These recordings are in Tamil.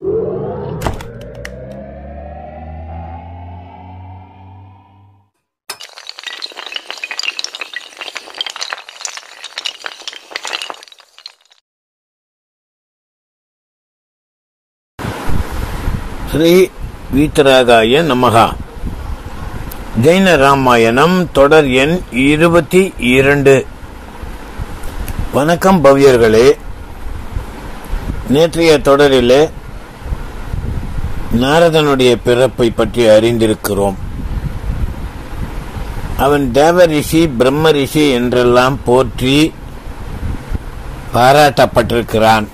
ஸ்ரீ வீத்தராகாய நமகா ஜெயின ராமாயணம் தொடர் எண் இருபத்தி இரண்டு. வணக்கம் பவ்யர்களே. நேற்றைய தொடரிலே நாரதனுடைய பிறப்பை பற்றி அறிந்திருக்கிறோம். அவன் தேவ ரிஷி பிரம்ம ரிஷி என்றெல்லாம் போற்றி பாராட்டப்பட்டிருக்கிறான்.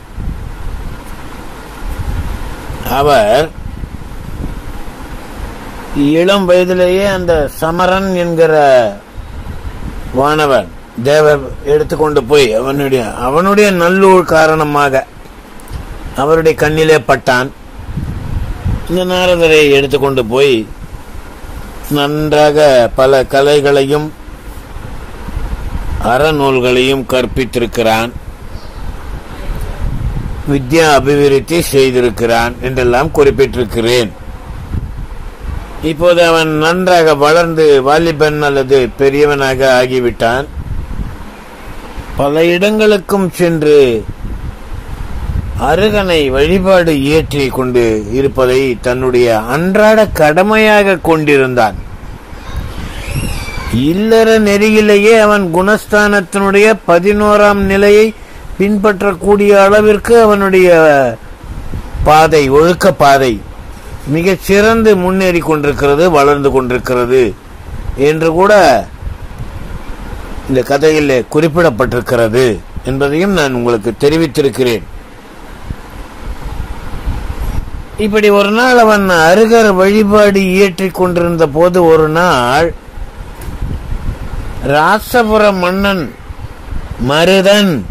அவர் இளம் வயதிலேயே அந்த சமரன் என்கிற வானவன் தேவர் எடுத்துக்கொண்டு போய் அவனுடைய அவனுடைய நல்லூர் காரணமாக அவருடைய கண்ணிலே பட்டான். இந்த நாரதரை எடுத்துக்கொண்டு போய் நன்றாக பல கலைகளையும் அறநூல்களையும் கற்பித்திருக்கிறான். வித்யா அபிவிருத்தி செய்திருக்கிறான் என்றெல்லாம் குறிப்பிட்டிருக்கிறேன். இப்போது அவன் நன்றாக வளர்ந்து வாலிபன் அல்லது பெரியவனாக ஆகிவிட்டான். பல இடங்களுக்கும் சென்று அருகனை வழிபாடு இயற்றி கொண்டு இருப்பதை தன்னுடைய அன்றாட கடமையாக கொண்டிருந்தான். இல்லற நெறியிலேயே அவன் குணஸ்தானத்தினுடைய பதினோராம் நிலையை பின்பற்றக்கூடிய அளவிற்கு அவனுடைய பாதை ஒழுக்க பாதை மிக சிறந்து முன்னேறி கொண்டிருக்கிறது வளர்ந்து கொண்டிருக்கிறது என்று கூட இந்த கதையில் குறிப்பிடப்பட்டிருக்கிறது என்பதையும் நான் உங்களுக்கு தெரிவித்திருக்கிறேன். இப்படி ஒரு நாள் அவன் அருகர் வழிபாடு இயற்றிக் கொண்டிருந்த போது ஒரு நாள் ராசபுர மன்னன் மருதன்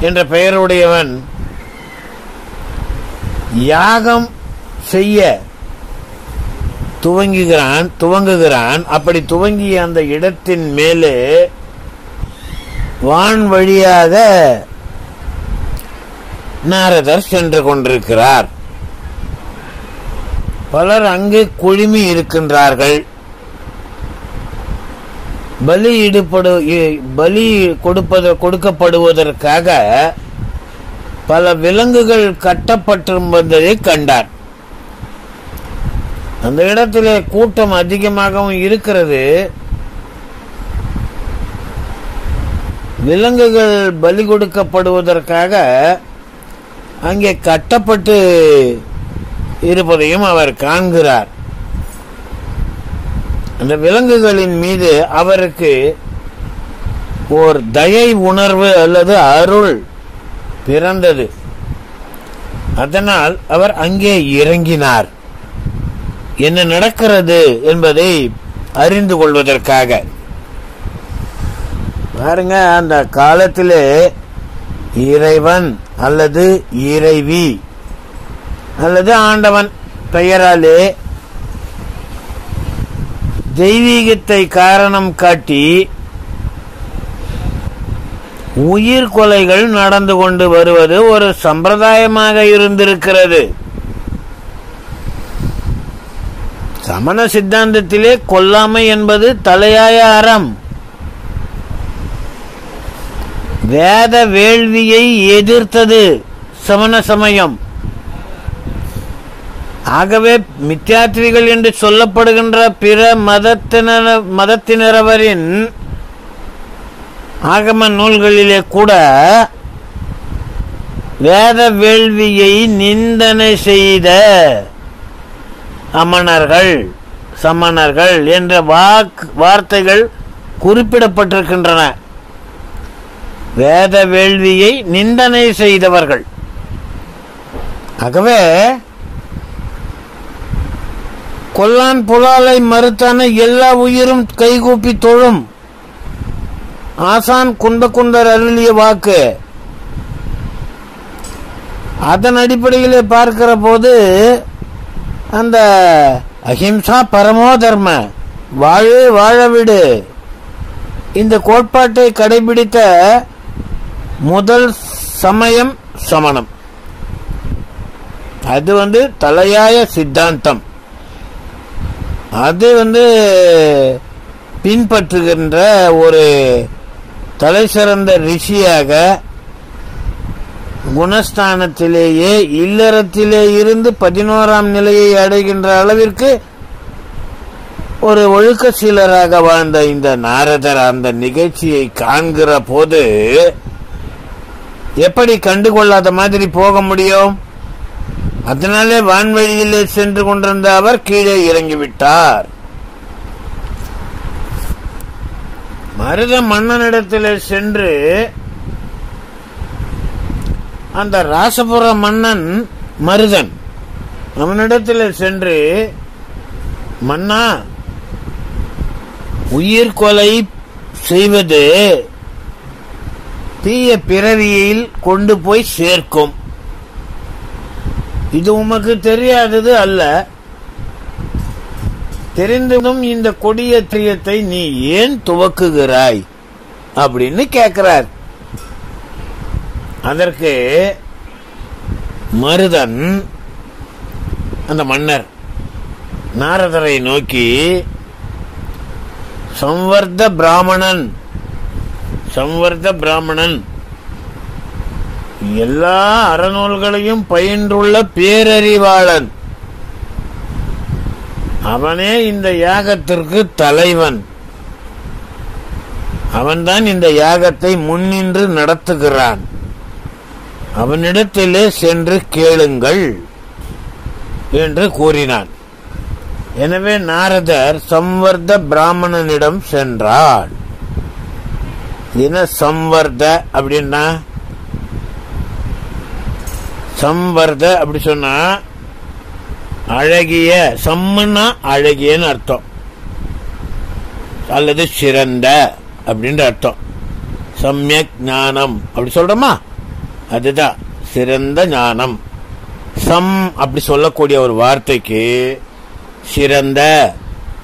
என்ற பெயருடையவன் யாகம் செய்ய துவங்குகிறான் துவங்குகிறான். அப்படி துவங்கிய அந்த இடத்தின் மேலே வான் வழியாக நாரதர் சென்று கொண்டிருக்கிறார். பலர் அங்கு குழுமி இருக்கின்றார்கள். பலி ஈடுபடு பலி கொடுப்பது கொடுக்கப்படுவதற்காக பல விலங்குகள் கட்டப்பட்டிருந்ததை கண்டார். அந்த இடத்திலே கூட்டம் அதிகமாகவும் இருக்கிறது. விலங்குகள் பலி கொடுக்கப்படுவதற்காக அங்கே கட்டப்பட்டு இருப்பதையும் அவர் காண்கிறார். அந்த விலங்குகளின் மீது அவருக்கு ஓர் தயை உணர்வு அல்லது அருள் பிறந்தது. அதனால் அவர் அங்கே இறங்கினார். என்ன நடக்கிறது என்பதை அறிந்து கொள்வதற்காக. பாருங்க அந்த காலத்திலே இறைவன் அல்லது இறைவி. அல்லது ஆண்டவன் பெயராலே தெய்வீகத்தை காரணம் காட்டி உயிர் கொலைகள் நடந்து கொண்டு வருவது ஒரு சம்பிரதாயமாக இருந்திருக்கிறது. சமண சித்தாந்தத்திலே கொல்லாமை என்பது தலையாய அறம். வேத வேள்வியை எதிர்த்தது சமண சமயம். ஆகவே மித்யாத்விகள் என்று சொல்லப்படுகின்ற பிற மதத்தினர் மதத்தினரவரின் ஆகம நூல்களிலே கூட வேத வேள்வியை நிந்தனை செய்த அமணர்கள் சமணர்கள் என்ற வாக் வார்த்தைகள் குறிப்பிடப்பட்டிருக்கின்றன. வேத வேள்வியை நிந்தனை செய்தவர்கள். ஆகவே கொல்லான் புலாலை மறுத்தான எல்லா உயிரும் கைகூப்பி தொழும். ஆசான் குந்தகுந்தர் அருளிய வாக்கு. அதன் அடிப்படையில் பார்க்கிற போது அந்த அஹிம்சா பரமோ தர்ம வாழு விடு. இந்த கோட்பாட்டை கடைபிடித்த முதல் சமயம் சமணம். அது வந்து தலையாய சித்தாந்தம். அது வந்து பின்பற்றுகின்ற ஒரு தலை சிறந்த ரிஷியாக குணஸ்தானத்திலேயே இல்லறத்திலே இருந்து பதினோராம் நிலையை அடைகின்ற அளவிற்கு ஒரு ஒழுக்க சீலராக வாழ்ந்த இந்த நாரதர் அந்த நிகழ்ச்சியை காண்கிற போது எப்படி கண்டுகொள்ளாத மாதிரி போக முடியும்? அதனாலே வான்வழியிலே சென்று கொண்டிருந்த அவர் கீழே இறங்கிவிட்டார். மருத மன்னனிடத்திலே சென்று அந்த ராசபுர மன்னன் மருதன் அவனிடத்தில் சென்று மன்னா உயிர் கொலை செய்வது தீய பிறவியில் கொண்டு போய் சேர்க்கும். இது உமக்கு தெரியாதது அல்ல. தெரிந்தும் இந்த கொடிய திரியத்தை நீ ஏன் துவக்குகிறாய்? அப்படின்னு கேட்கிறார் அதற்கு மருதன் அந்த மன்னர் நாரதரை நோக்கி சம்வர்த்த பிராமணன் சம்வர்த்த பிராமணன். எல்லா அறநூல்களையும் பயின்றுள்ள பேரறிவாளன். அவனே இந்த யாகத்திற்கு தலைவன். அவன்தான் இந்த யாகத்தை முன்னின்று நடத்துகிறான். அவனிடத்திலே சென்று கேளுங்கள் என்று கூறினான். எனவே நாரதர் சம்வர்த பிராமணனிடம் சென்றார். என்ன அப்படின்னா? சம்வர்த அப்படி சொன்னா அழகிய சம்மன்னா அழகியன்னு அர்த்தம். அல்லது சிறந்த அப்படின்ற அர்த்தம். சமயக் ஞானம் அப்படி சொல்றோமா? அதுதான் சிறந்த ஞானம். சம் அப்படி சொல்லக்கூடிய ஒரு வார்த்தைக்கு சிறந்த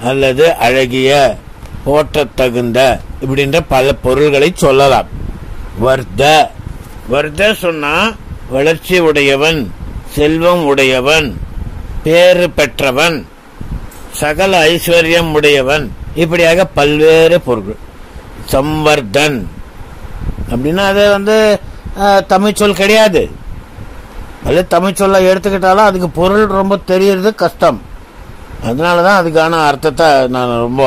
அல்லது அழகிய போற்றத்தகுந்த இப்படின்ற பல பொருள்களை சொல்லலாம். வர்த வர்த சொன்னா வளர்ச்சி உடையவன் செல்வம் உடையவன் பேறு பெற்றவன் சகல ஐஸ்வர்யம் உடையவன். இப்படியாக பல்வேறு பொருள் சம்வர்தன். அப்படின்னா அது வந்து தமிழ் சொல் கிடையாது. அல்லது தமிழ் சொல்ல எடுத்துக்கிட்டாலும் அதுக்கு பொருள் ரொம்ப தெரியறது கஷ்டம். அதனால தான் அதுக்கான அர்த்தத்தை நான் ரொம்ப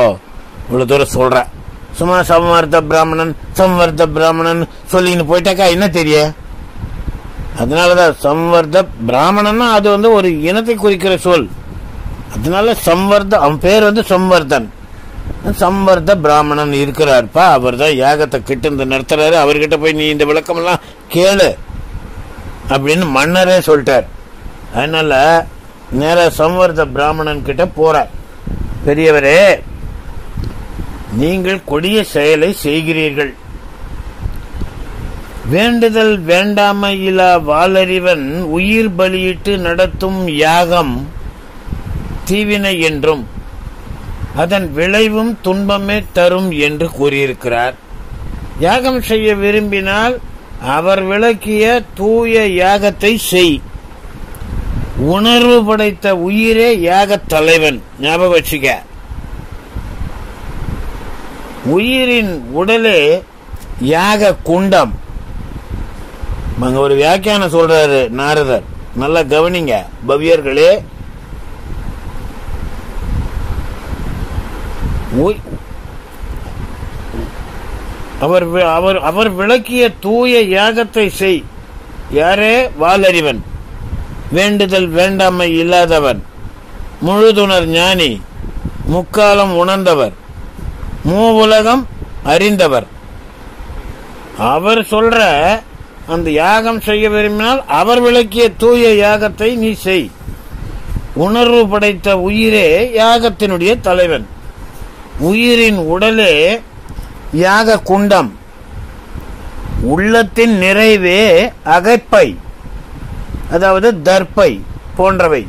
இவ்வளோ தூரம் சொல்கிறேன் சும்மா சம்வர்த்த பிராமணன் சம்வர்த்த பிராமணன் சொல்லின்னு போயிட்டாக்கா என்ன தெரிய? அதனால தான் சம்வர்த்த பிராமணன்னா அது வந்து ஒரு இனத்தை குறிக்கிற சொல். அதனால சம்வர்த்த அவன் பேர் வந்து சம்வர்த்தன். சம்வர்த்த பிராமணன் இருக்கிறார்ப்பா அவர் தான் யாகத்தை கிட்ட இருந்து நடத்துறாரு. அவர்கிட்ட போய் நீ இந்த விளக்கமெல்லாம் கேளு அப்படின்னு மன்னரே சொல்லிட்டார். அதனால நேர சம்வர்த்த பிராமணன் கிட்ட போறார். பெரியவரே நீங்கள் கொடிய செயலை செய்கிறீர்கள். வேண்டுதல் வேண்டாமையிலா வாளறிவன் உயிர் பலியிட்டு நடத்தும் யாகம் தீவினை என்றும் அதன் விளைவும் துன்பமே தரும் என்று கூறியிருக்கிறார். யாகம் செய்ய விரும்பினால் அவர் விளக்கிய தூய யாகத்தை செய். உணர்வு படைத்த உயிரே யாகத் தலைவன். ஞாபகம் வச்சுக்க. உயிரின் உடலே யாக குண்டம். அங்க ஒரு வியாக்கியானம் சொல்றாரு நாரதர். நல்லா கவனிங்க பவ்யர்களே. அவர் வி- அவர் அவர் விளக்கிய தூய யாகத்தை செய். யாரே? வாலறிவன். வேண்டுதல் வேண்டாமை இல்லாதவன். முழுதுணர் ஞானி. முக்காலம் உணர்ந்தவர். மூவுலகம் அறிந்தவர். அவர் சொல்ற அந்த யாகம் செய்ய விரும்பினால் அவர் விளக்கிய தூய யாகத்தை நீ செய். உணர்வு படைத்த உயிரே யாகத்தினுடைய தலைவன். உயிரின் உடலே யாக குண்டம். உள்ளத்தின் நிறைவே அகைப்பை. அதாவது தர்ப்பை போன்றவை.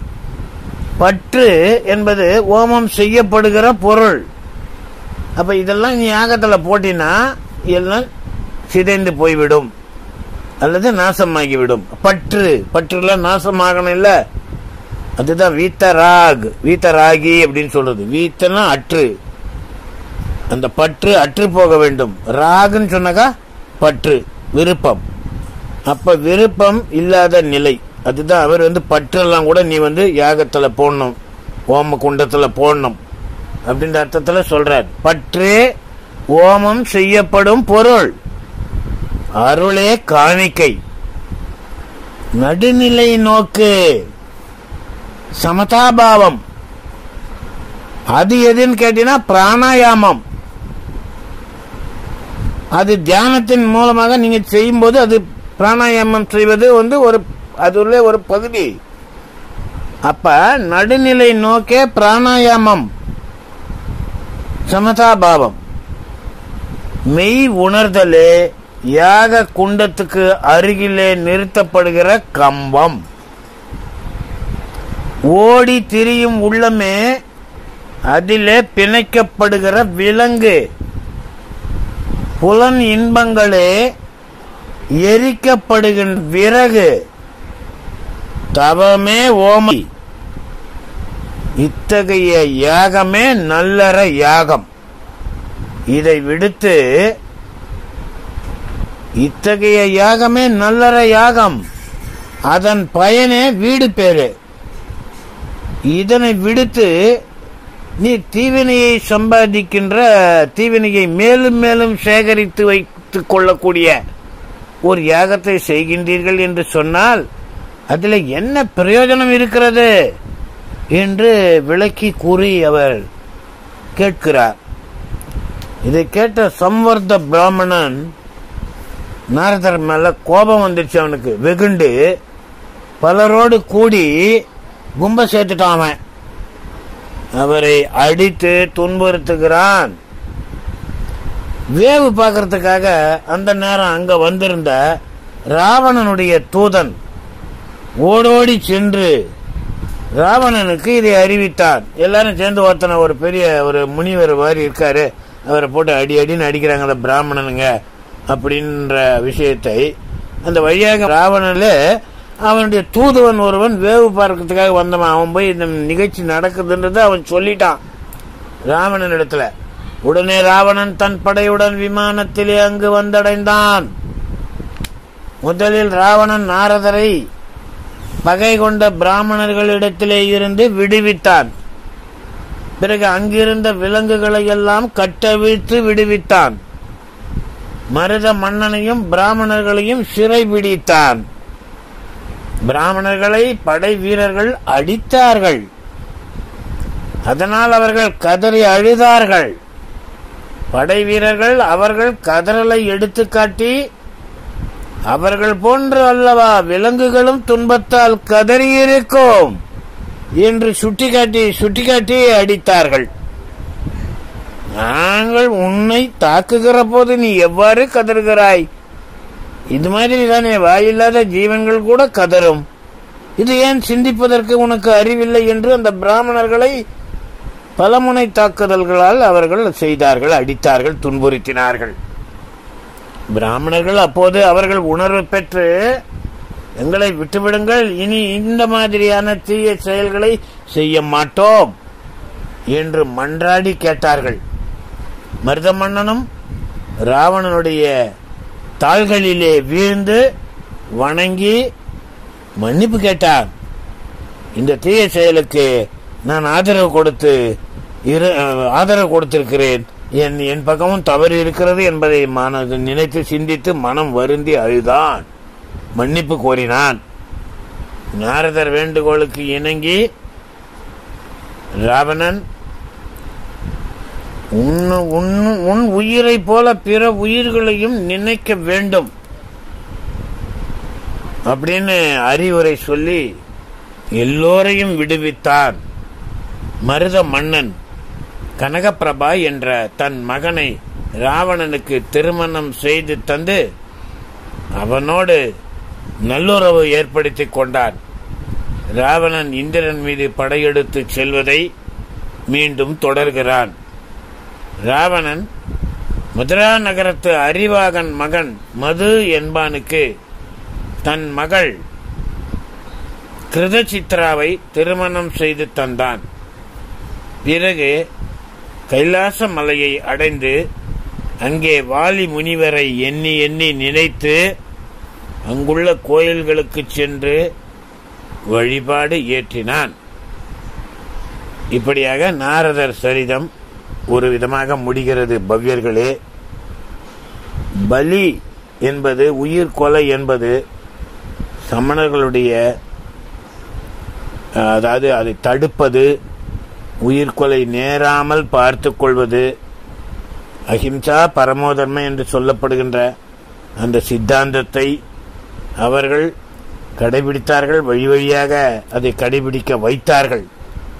பற்று என்பது ஓமம் செய்யப்படுகிற பொருள். அப்ப இதெல்லாம் நீ யாகத்துல போட்டினா எல்லாம் சிதைந்து போய்விடும். அல்லது நாசமாகிவிடும். பற்று. பற்றுல நாசமாகணும் இல்ல அதுதான் வீத்தராக். வீத்தராகி அப்படின்னு சொல்றது. வீத்தனா அற்று. அந்த பற்று அற்று போக வேண்டும். ராகுன்னு சொன்னாக்கா பற்று. விருப்பம். அப்ப விருப்பம் இல்லாத நிலை. அதுதான் அவர் வந்து பற்றெல்லாம் கூட நீ வந்து யாகத்துல போடணும். ஓம குண்டத்துல போடணும். அப்படின்ற அர்த்தத்தில் சொல்றார். பற்று ஓமம் செய்யப்படும் பொருள். அருளே காணிக்கை. நடுநிலை நோக்கு. சமதாபாவம். அது எதுன்னு கேட்டீங்கன்னா பிராணாயாமம். அது தியானத்தின் மூலமாக நீங்க செய்யும்போது அது பிராணாயாமம் செய்வது வந்து ஒரு அது உள்ள ஒரு பகுதி. அப்ப நடுநிலை நோக்கே பிராணாயாமம். சமதாபாவம் மெய் உணர்தலே யாக குண்டத்துக்கு அருகிலே நிறுத்தப்படுகிற கம்பம். ஓடி திரியும் உள்ளமே அதிலே பிணைக்கப்படுகிற விலங்கு. புலன் இன்பங்களே எரிக்கப்படுகின்ற விறகு. தவமே ஓமை. இத்தகைய யாகமே நல்லற யாகம். இதை விடுத்து இத்தகைய யாகமே நல்லற யாகம். அதன் பயனே வீடு பேரு இதனை விடுத்து நீ தீவினையை சம்பாதிக்கின்ற தீவினையை மேலும் மேலும் சேகரித்து வைத்துக் கொள்ளக்கூடிய ஒரு யாகத்தை செய்கின்றீர்கள் என்று சொன்னால் அதில் என்ன பிரயோஜனம் இருக்கிறது? என்று விளக்கி கூறி அவர் கேட்கிறார். இதை கேட்ட சம்வர்த்த பிராமணன் நாரதர் மேல கோபம் வந்துருச்சு அவனுக்கு. வெகுண்டு பலரோடு கூடி கும்ப சேர்த்துட்டான் அவன். அவரை அடித்து துன்புறுத்துகிறான். வேவு பார்க்கறதுக்காக அந்த நேரம் அங்க வந்திருந்த ராவணனுடைய தூதன் ஓடோடி சென்று ராவணனுக்கு இதை அறிவித்தான் எல்லாரும் சேர்ந்து ஒருத்தனை ஒரு பெரிய ஒரு முனிவர் மாதிரி இருக்காரு. அவரை போட்டு அடி அடின்னு அடிக்கிறாங்கள பிராமணனுங்க அப்படின்ற விஷயத்தை. அந்த வழியாக ராவணன்ல அவனுடைய தூதுவன் ஒருவன் வேவு பார்க்கறதுக்காக வந்தவன். அவன் போய் இந்த நிகழ்ச்சி நடக்குதுன்றதை அவன் சொல்லிட்டான். ராவணன் இடத்துல உடனே ராவணன் தன் படையுடன் விமானத்திலே அங்கு வந்தடைந்தான். முதலில் ராவணன் நாரதரை பகை கொண்ட பிராமணர்களிடத்திலே இருந்து விடுவித்தான். பிறகு அங்கிருந்த விலங்குகளை எல்லாம் கட்டவிழ்த்து விடுவித்தான். மருத மன்னனையும் பிராமணர்களையும் சிறை பிடித்தான். பிராமணர்களை படை வீரர்கள் அடித்தார்கள். அதனால் அவர்கள் கதறி அழுதார்கள். படை வீரர்கள் அவர்கள் கதறலை எடுத்துக்காட்டி அவர்கள் போன்று அல்லவா விலங்குகளும் துன்பத்தால் கதறியிருக்கும் என்று சுட்டிக்காட்டி சுட்டிக்காட்டி அடித்தார்கள். நாங்கள் உன்னை தாக்குகிற போது நீ எவ்வாறு கதறுகிறாய்? இது மாதிரி தானே வாயில்லாத ஜீவன்கள் கூட கதறும். இது ஏன் சிந்திப்பதற்கு உனக்கு அறிவில்லை என்று அந்த பிராமணர்களை பலமுனை தாக்குதல்களால் அவர்கள் செய்தார்கள் அடித்தார்கள் துன்புறுத்தினார்கள். பிராமணர்கள் அப்போது அவர்கள் உணர்வு பெற்று எங்களை விட்டுவிடுங்கள் இனி இந்த மாதிரியான தீய செயல்களை செய்ய மாட்டோம் என்று மன்றாடி கேட்டார்கள். மருத மன்னனும் ராவணனுடைய தாள்களிலே வீழ்ந்து வணங்கி மன்னிப்பு கேட்டார். இந்த தீய செயலுக்கு நான் ஆதரவு கொடுத்து இரு ஆதரவு கொடுத்திருக்கிறேன். என் என் பக்கமும் தவறு இருக்கிறது என்பதை மன நினைத்து சிந்தித்து மனம் வருந்தி அழுதான். மன்னிப்பு கோரினான். நாரதர் வேண்டுகோளுக்கு இணங்கி ராவணன் உன் உன் உன் உயிரை போல பிற உயிர்களையும் நினைக்க வேண்டும். அப்படின்னு அறிவுரை சொல்லி எல்லோரையும் விடுவித்தான். மருத மன்னன். கனகப்பிரபா என்ற தன் மகனை ராவணனுக்கு திருமணம் செய்து தந்து அவனோடு நல்லுறவு ஏற்படுத்திக் கொண்டான். ராவணன் இந்திரன் மீது படையெடுத்து செல்வதை மீண்டும் தொடர்கிறான். ராவணன் மதுரா நகரத்து அறிவாகன் மகன் மது என்பானுக்கு தன் மகள் கிருதசித்ராவை திருமணம் செய்து தந்தான். பிறகு கைலாச மலையை அடைந்து அங்கே வாலி முனிவரை எண்ணி எண்ணி நினைத்து அங்குள்ள கோயில்களுக்கு சென்று வழிபாடு ஏற்றினான். இப்படியாக நாரதர் சரிதம் ஒரு விதமாக முடிகிறது பவ்யர்களே. பலி என்பது உயிர் கொலை என்பது சமணர்களுடைய அதாவது அதை தடுப்பது உயிர்கொலை நேராமல் பார்த்து கொள்வது அஹிம்சா பரமோதர்மை என்று சொல்லப்படுகின்ற அந்த சித்தாந்தத்தை அவர்கள் கடைபிடித்தார்கள். வழி வழியாக அதை கடைபிடிக்க வைத்தார்கள்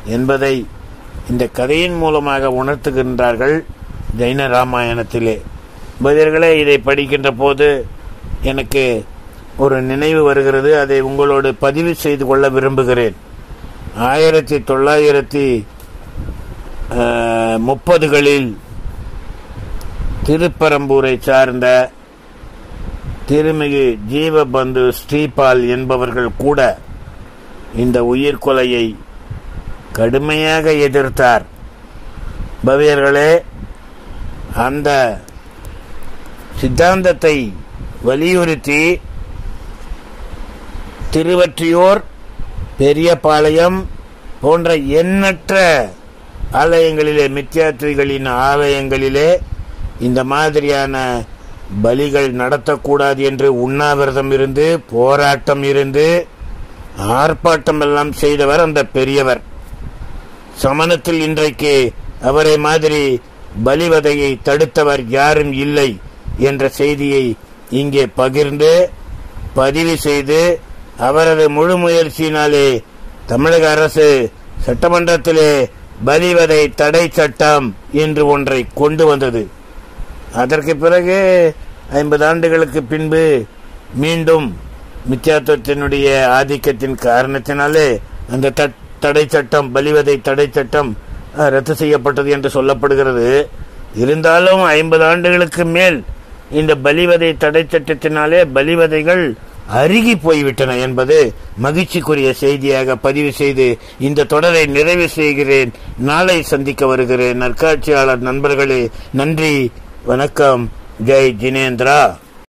என்பதை இந்த கதையின் மூலமாக உணர்த்துகின்றார்கள் ஜெயின ராமாயணத்திலே. பதிர்களே இதை படிக்கின்ற போது எனக்கு ஒரு நினைவு வருகிறது. அதை உங்களோடு பதிவு செய்து கொள்ள விரும்புகிறேன். ஆயிரத்தி தொள்ளாயிரத்தி முப்பதுகளில் திருப்பரம்பூரை சார்ந்த திருமிகு ஜீவபந்து ஸ்ரீபால் என்பவர்கள் கூட இந்த உயிர்கொலையை கடுமையாக எதிர்த்தார். பவியர்களே அந்த சித்தாந்தத்தை வலியுறுத்தி திருவற்றியூர் பெரியபாளையம் போன்ற எண்ணற்ற ஆலயங்களிலே மித்யாத்ரிகளின் ஆலயங்களிலே இந்த மாதிரியான பலிகள் நடத்தக்கூடாது என்று உண்ணாவிரதம் இருந்து போராட்டம் இருந்து ஆர்ப்பாட்டம் எல்லாம் செய்தவர் அந்த பெரியவர். சமணத்தில் இன்றைக்கு அவரை மாதிரி பலிவதையை தடுத்தவர் யாரும் இல்லை என்ற செய்தியை இங்கே பகிர்ந்து பதிவு செய்து அவரது முழு முயற்சியினாலே தமிழக அரசு சட்டமன்றத்திலே பலிவதை தடை சட்டம் என்று ஒன்றை கொண்டு வந்தது. அதற்கு பிறகு ஐம்பது ஆண்டுகளுக்கு பின்பு மீண்டும் மித்தியாத்துவத்தினுடைய ஆதிக்கத்தின் காரணத்தினாலே அந்த தடை சட்டம் பலிவதை தடை சட்டம் ரத்து செய்யப்பட்டது என்று சொல்லப்படுகிறது. இருந்தாலும் ஐம்பது ஆண்டுகளுக்கு மேல் இந்த பலிவதை தடை சட்டத்தினாலே பலிவதைகள் அருகி போய்விட்டன என்பது மகிழ்ச்சிக்குரிய செய்தியாக பதிவு செய்து இந்த தொடரை நிறைவு செய்கிறேன். நாளை சந்திக்க வருகிறேன். நற்காட்சியாளர் நண்பர்களே நன்றி வணக்கம். ஜெய் ஜினேந்திரா.